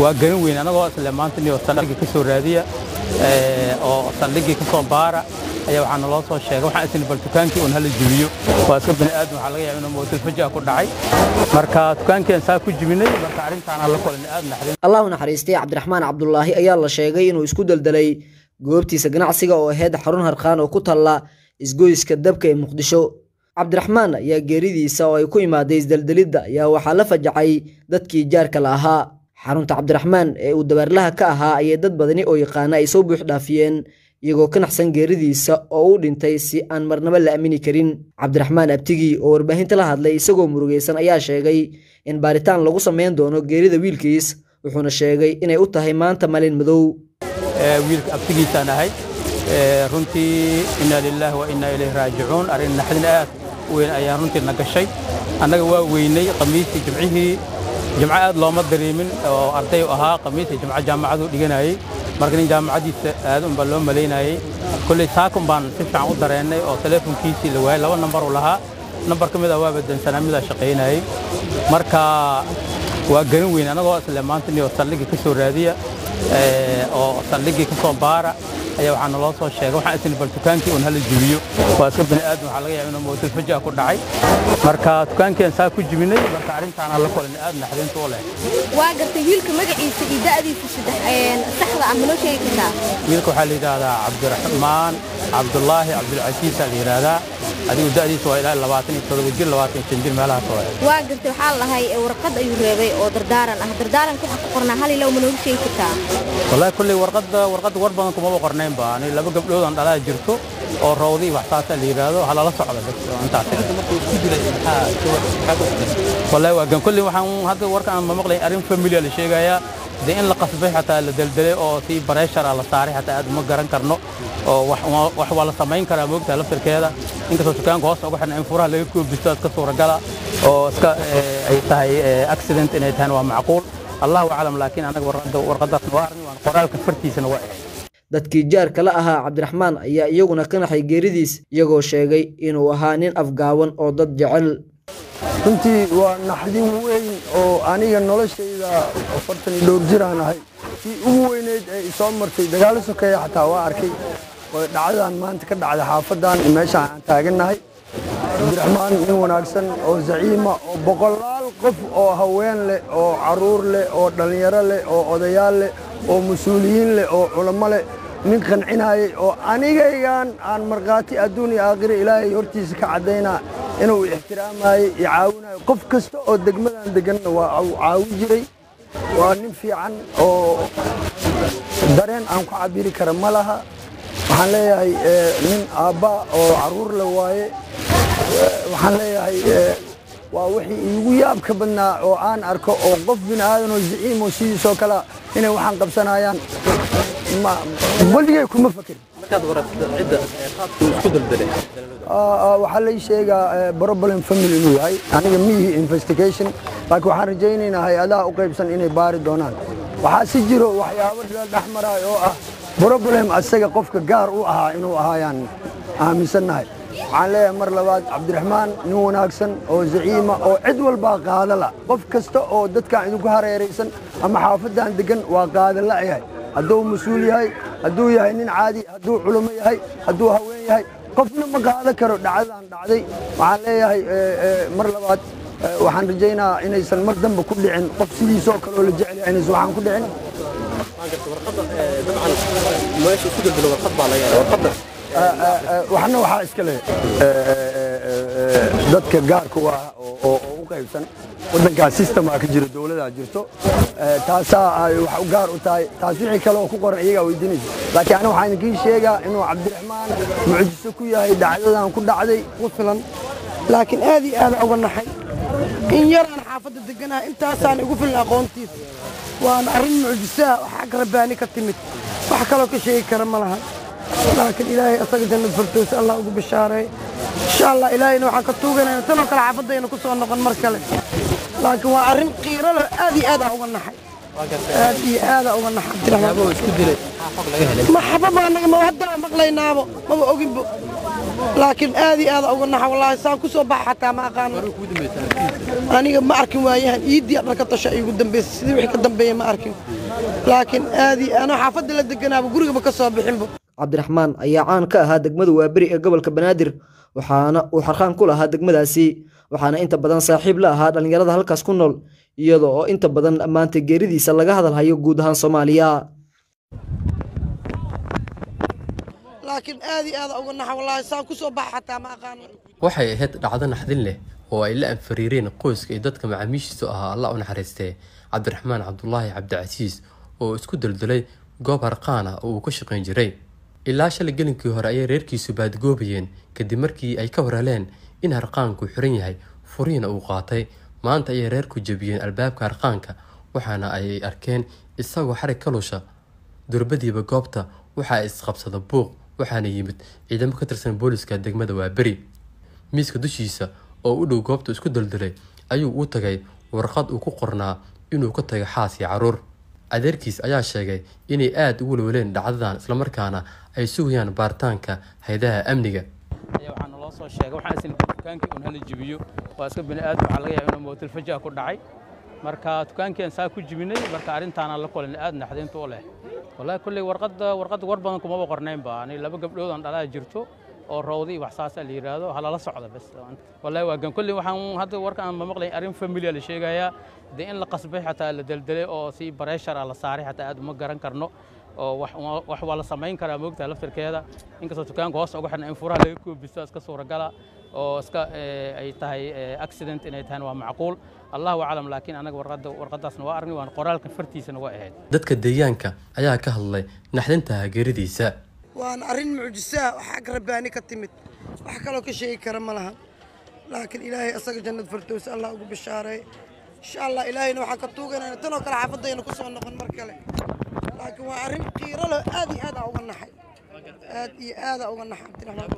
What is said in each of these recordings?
waa garan weyn anagoo isle maanta niyo saldhigii ka soo raadiya oo saldhigii ka soo baara ayaa waxaa naloo soo sheegay waxaan isni bal dukaankii un hala jibiyo waa iska bani aadam waxaa laga yaaba inuu mootil fajaa ku dhacay. Marka dukaankeen saa ku jibinay marka arrintaana la kulan aad naxdin allahu naxariistay cabdiraxmaan cabdulaahi ayaa la sheegay inuu isku deldelay goobtiisa ganacsiga oo ahayd xarun harqaan oo ku talla isgoyska dabka ee muqdisho. Cabdiraxmaan ayaa geeridiisa oo ay ku imaaday isdeldelidda ayaa waxaa la fajacay dadkii jaarka la ahaa xarunta cabdiraxmaan ee uu dabaarlaha ka ahaa ayay dad badani oo yaqaana ay soo buux dhaafiyeen iyagoo ka naxsan geeridiisa oo u dhintay si aan marnaba la aamini karin. Cabdiraxmaan abtigii oo warbaahinta la hadlay isagoo murugaysan ayaa sheegay in baaritaan lagu samayn doono geerida wiilkiis wuxuuna sheegay inay u tahay maanta maalin madow. Wiilka abtigiisaan ahay. Runtii inaa lilaahi wa innaa ilayhi raajicuun. Arrin naxdin aad weyn ayaan runtii na gashay. Annaga waa weynay khamiistii jimcihii jimco aad looma dareemin oo arday u ahaa khamiistii jimco jaamacaduu dhiganayey marka nin jaamacaddiisa aad unbaa loo malaynayey kolley saakun baan si fiican u dareennay oo teleefonkiisii la waayey laba nambar u lahaa. Nambar ka mid ah waa badansanaa midaa shaqaynayey marka waa garan weyn anagoo isle maanta niyo saldhigii ka soo raadiya oo saldhigii ka soo baara ayaa waxaa naloo soo sheegay waxaan isni bal dukaankii un hala jibiyo. Waa iska bani aadam waxaa laga yaaba inuu mootil fajaa ku dhacay. Marka dukaankeen saa ku jibinay marka arrintaana la kulan aad naxdinta u leh waa gartay wiilka magaciisa iyo da'diisa saddex saxda ah ma noo sheegi kartaa? Wiilka waxaa la yidhaahdaa cabdiraxmaan cabdulaahi cabdulcasiisa la yidhaahdaa. Adigu da'diisa waa ilaa labaatan iyo todoba jir labaatan iyo shan jir meelahaas oo waa gartay waxaa lahay warqad ayuu reebay oo dardaaran ah. Dardaaranka waxaa ku qornaa hal ilow ma noogu sheegi kartaa wallaahi kulley warqadda warqadda war badan kumaba qornayn ba ani laba gabdhood aan dhalaa jirto oo rawdi wax saasa la yidhaahdo ha lala socdo intaas wallaahi waa gan. Kulley waxaan hadda warka aan ma maqlayn arrin familia la sheegayaa dee in la qasbay xataa la deldelay oo si bareeshara la saaray xataa aad uma garan karno oo wax waa la samayn karaa moogtaha laftarkeeda inkastoo dukaanka hoos uga xidhna in furaha laga koobisto iska suuragala oo iska ay tahay accident inay tahan waa macquul allahu aclam laakiin anaga warqadaasna waa arrin waan qoraalka fartiisana waa ehay dadkii jaarka la ahaa cabdiraxmaan ayaa iyaguna ka naxay geeridiis iyagoo sheegay inuu ahaa nin afgaawan oo dad jecel. Runtii waa naxdin weyn oo aniga noloshayda afartan iyo dhowr jiraan ahay. Sii ugu weyneyd ee isoo martay dagaalo sokeeya xataa waa arkay. Oo dhacdadan maanta ka dhacda xaafadan meeshaan aan taagannahay. Cabdiraxmaan nin wanaagsan oo zaciima oo boqolaal qof oo haween leh oo carruur leh oo dhallinyaro leh oo odayaal leh oo mas'uuliyiin leh oo culamo leh nin qancinayay oo anigaygan aan markhaati adduun iyo aakhira ilaahay hortiisa ka caddaynaa inuu ixtiraamayey iyo caawinayo qof kasta oo degmadan deganna waa uu caawi jiray waa nin fiican oo dareen aan ku cabiri kara ma laha. Waxaan leeyahay nin aabbaa oo carruur le waaye waxaan leeyahay waa wixii iigu yaabka badnaa oo aan arko oo qof bini aadan oo zaciim oo sidiisoo kalea inay waxaan qabsanayaan. Weligay kuma fakerin waxaa lay sheegaa problem family inuu yahay. Aniga miyihi investigation? Laakiin waxaan rajaynaynaa hay'adaha u qaybsan inay baari doonaan. Waxaa si jiro waxyaabo la dhex maraay oo ah problem asaga qofka gaar u ahaa inuu ahaayaan aaminsannahay waxaan leeyahay mar labaad cabdiraxmaan nin wanaagsan oo zaciima oo cid walbaa qaadala. Qof kasta oo dadkan idinku hareeraysan ama xaafadan degan waa qaadala yahay. Hadduu mas'uul yahay hadduu yahay nin caadi hadduu culummo yahay hadduu haween yahay qofna ma qaadan karo dhacdadan dhacday. Waxaan leeyahay mar labaad waxaan rajaynaa inaysan mar dambe ku dhicin. Qof sidiisoo kale oo la jecel inaysan waxaan ku dhicin waxna waxaa iska leh dadka gaarka u ah oo u qaybsan waddankaas sistemaa ka jiro dowladaa jirto taasaa ay wax gaar u tahay. Taas wixii kale oo ku qoran iyagaa weydiinaysa laakiin aniga waxaan idinkii sheegaa inuu cabdiraxmaan mucjiso ku yahay dhacdadan ku dhacday ugu filan. Laakiin aad iyo aada uga naxay. In yaraan xaafadda deganaha intaasaan igu filan aqoontiisa. Waana arrin mucjisaa xag rabbaani ka timid. Wax kaloo ka sheegi kara ma laha laakiin ilaahay asaga jannad fartoosa allah ugu bishaareey insha allah ilaahayna waxaan ka tuuganayna tanoo kale xaafadayna ku soo noqon mar kale. Laakiin waa arrin qiiro leh aad iyo aad aan uga naxay aad iyo aad aan uga naxay cabdiraxmaan. Maxababa anaga ma haddaa maqlaynaabo maba oginbo laakiin aad iyo aad aan uga naxa wallaahi saan ku soo baxa xataa ma aqaano. Aniga ma arkin waayahan iiddii dharka tasha iigu dambaysay sidii wixii ka dambeeya ma arkin. Laakiin aadii anoo xaafadda la deganaaba gurigaba ka soo bixinba cabdiraxmaan ayaa caan ka ahaa degmada waaberi ee gobolka banaadir waxaana uu xarqaan ku lahaa degmadaasi waxaana inta badan saaxiib la ahaa dhallinyarada halkaas ku nool iyada oo inta badan dhammaantay geeridiisa laga hadalhayo guud ahaan soomaaliya. Laakiin aadii aada uga naxa wallaahi saan ku soo baxa xataa ma aqaano. Waxay ahayd dhacdo naxdin leh oo ay la anfariireen qoyska iyo dadka macaamiishiisu ahaa alla u naxariistee cabdiraxmaan cabdulaahi cabdicasiis oo isku daldalay goob harqaana oo uu ka shaqayn jiray ilaa shalay gelinkii hore ayay reerkiisu baadgoobayeen kadib markii ay ka warheleen in harqaanku xiran yahay furiina uu qaatay. Maanta ayay reerku jebiyeen albaabka harqaanka waxaana ay arkeen isagoo xarig ka lusha durbadiiba goobta waxaa isqabsada buuq waxaana yimid ciidamo ka tirsan booliska degmada waaberi miiska dushiisa oo u dhow goobta isku daldalay ayuu u tagay warqad uu ku qornaa inuu ka tago xaas iyo carruur adeerkiis ayaa sheegay inay aada u welweleen dhacdadan islamarkaana ay sugayaan baaritaanka haydaha amniga. Ku dhacay. Marka dukaankeen saa ku jibinay marka arrintaana la kulan aad naxdinta u leh. Wallaahi kulley warqadda warqadda war badan kumaba qornaynba ani laba gabdhood dhalaa jirto oo rawdi wax saasa la yiraahdo. Halala socda bas wallahi waa gan. Kulli waxaan hadda warka aan ma arrin familia la sheegayaa dee in la qasbay xataa la deldelay oo si bareeshara la saaray xataa aad uma garan karno oo wax waa la samayn karaa moogtaha laftirkeeda. Inkastoo dukaanka hoos uga xidhna in furaha laga koobisto iska suuragala oo iska ay tahay accident inay tahay waa macquul. Allahu aclam laakiin anaga warqadaasna waa arni waan qoraalka fartiisana waa ahayd. Dadka deegaanka ayaa ka hadlay naxdinta geeridiisa waana arrin mucjisaa wax xag rabbaani ka timid wax kaloo ka sheegi kara ma lahan laakiin ilaahay asaga jannad fardows allah ugu bishaareey insha allah ilaahayna waxaan ka tuuganayna tanoo kale xaafadayna ku soo noqon mar kale laakiin waa arrin qiiro leh aad iyo aad aa uga naxay aad iyo aad aa uga naxay cabdiraxmaan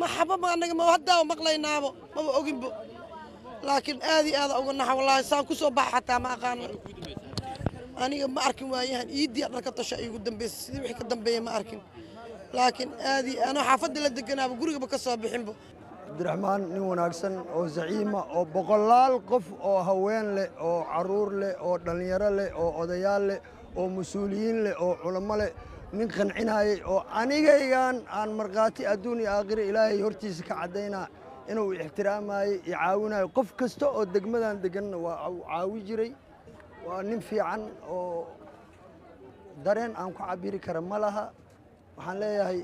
ma xababa anaga ma haddaa maqlaynaabo maba oginbo laakiin aad iyo aad aa uga naxa wallaahi saan ku soo baxa xataa ma aqaano aniga ma arkin waayahan iiddii dharka tasha iigu dambaysay sidii wixii ka dambeeya ma arkin. Laakiin aadii anoo xaafadda la deganaaba gurigaba ka soo bixinba cabdiraxmaan nin wanaagsan oo zaciima oo boqolaal qof oo haween leh oo carruur leh oo dhallinyaro leh oo odayaal leh oo mas'uuliyiin leh oo culamo leh nin qancinayay oo anigaygan aan markhaati adduun iyo aakhire ilaahay hortiisa ka caddaynaa inuu ixtiraamayey iyo caawinayo qof kasta oo degmadan deganna waa caawi jiray waa nin fiican oo dareen aan ku cabiri kara ma laha. Waxaan leeyahay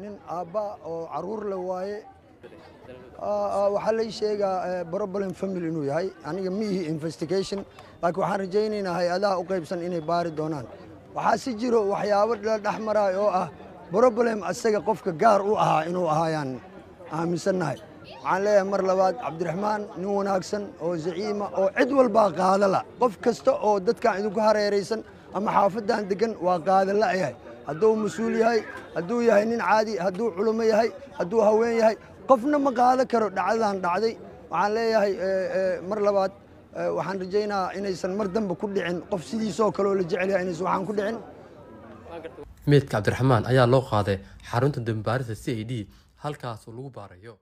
nin aabba oo carruur le waaye. Waxaa lay sheegaa problem family inuu yahay. Aniga miihi investigation laakiin waxaan rajaynaynaa hay'adaha u qaybsan inay baari doonaan. Waxaa si jiro waxyaabo la dhex maraayo oo ah problem asaga qofka gaar u ahaa inuu ahaayaan aaminsannahay waxaan leeyahay mar labaad cabdiraxmaan nin wanaagsan oo zaciima oo cid walbaa qaadala qof kasta oo dadkan idinku hareeraysan ama xaafaddan degan waa qaadala yahay hadduu mas'uul yahay hadduu yahay nin caadi hadduu culummo yahay hadduu haween yahay qofna ma qaada karo dhacdadan dhacday waxaan leeyahay mar labaad waxaan rajaynaa inaysan mar dambe ku dhicin qof sidiisoo kaleoo la jecel yahay inaysan waxaan ku dhicin meydka cabdiraxmaan ayaa loo qaaday xarunta dambaarista c i d halkaasoo lagu baarayo